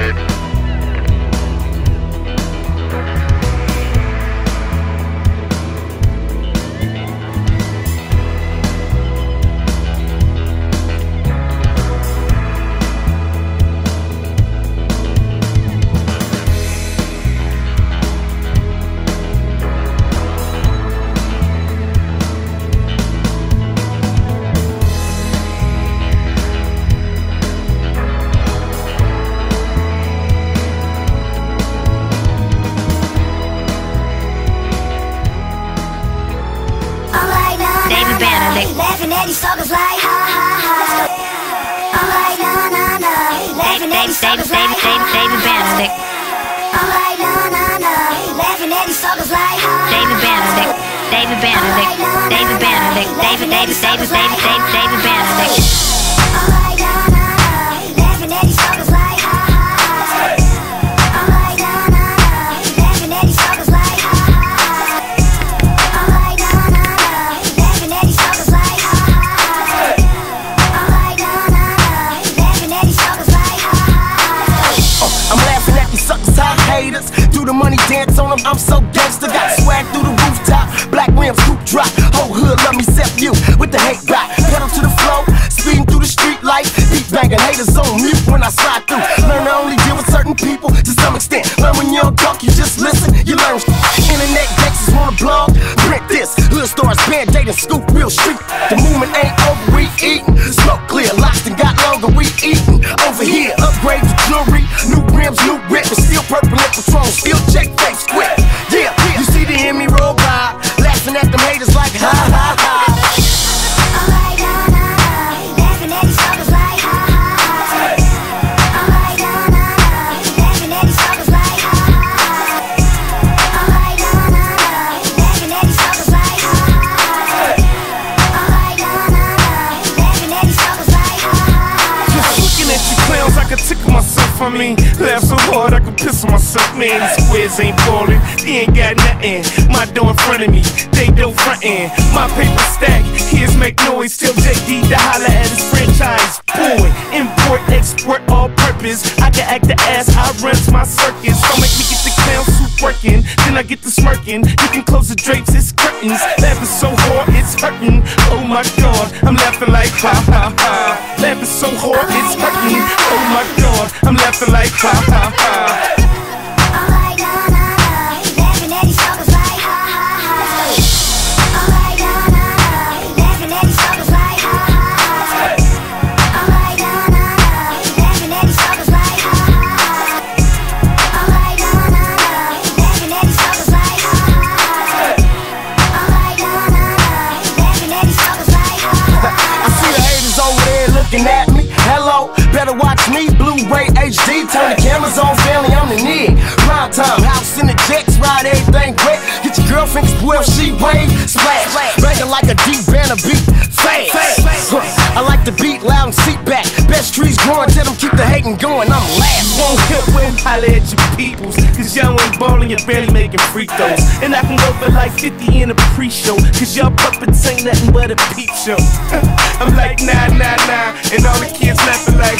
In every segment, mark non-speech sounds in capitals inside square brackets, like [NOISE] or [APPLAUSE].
David at these suckers like ha ha ha. I'm like nah nah nah. Laughing at these suckers like David, David Benedict. I'm like nah nah nah. Laughing at these suckers like ha ha. David Benedict. David Benedict. David Benedict. David, David, David, David, David, David Benedict. Dance on them, I'm so gangster. Got swag through the rooftop, black rims, coupe drop. Whole hood love me, except you with the hate back. Pedal to the flow, speeding through the street life. Beat banging haters on mute when I slide through. Learn to only deal with certain people to some extent. Learn when you don't talk, you just listen. You learn. Internet gangsters wanna blog, print this. Hood stars, band dating, scoop real street. The movement ain't I mean, laugh so hard I could piss on myself. Man, these squares ain't ballin', they ain't got nothing. My door in front of me, they don't frontin'. My paper stack, here's make noise. Tell JD to holla at his franchise. Boy, import, export, all purpose. I can act the ass, I runs my circus. Don't make me get the clown suit working, then I get the smirking. You can close the drapes, it's curtains. Laughing so hard, it's hurting. Oh my god, I'm laughing like ha ha ha. Laughing so hard, it's hurting. I'm like ha ha Your she wave, splash, banging like a deep banner beat, fast. I like the beat loud and seat back. Best trees growing, tell them keep the hating going. I'm last. Won't help when holla at your peoples. Cause y'all ain't ballin', you're barely making free throws. And I can go for like 50 in a pre show. Cause y'all puppets ain't nothing but a peep show. [LAUGHS] I'm like, nah, nah, nah. And all the kids laughing like,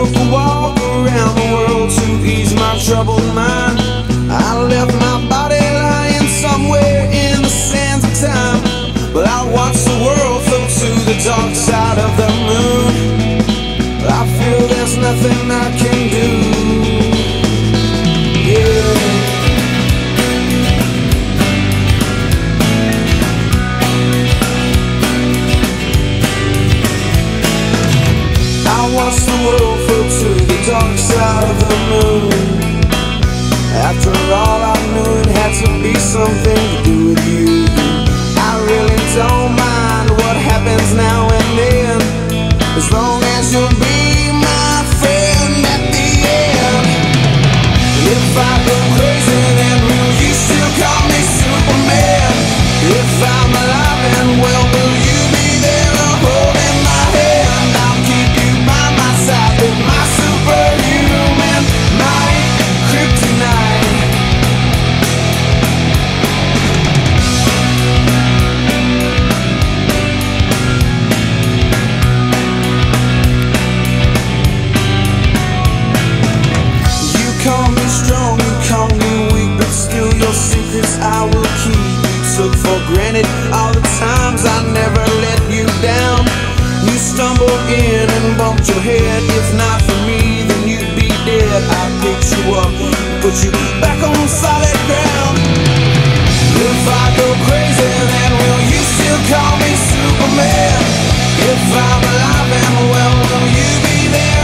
took a walk around the world to ease my troubled mind. I left my body lying somewhere in the sands of time, but I watched the world flow to the dark side of be my friend at the end if I go crazy. in and bumped your head If not for me, then you'd be dead I picked you up, put you back on solid ground If I go crazy, then will you still call me Superman? If I'm alive and well, will you be there?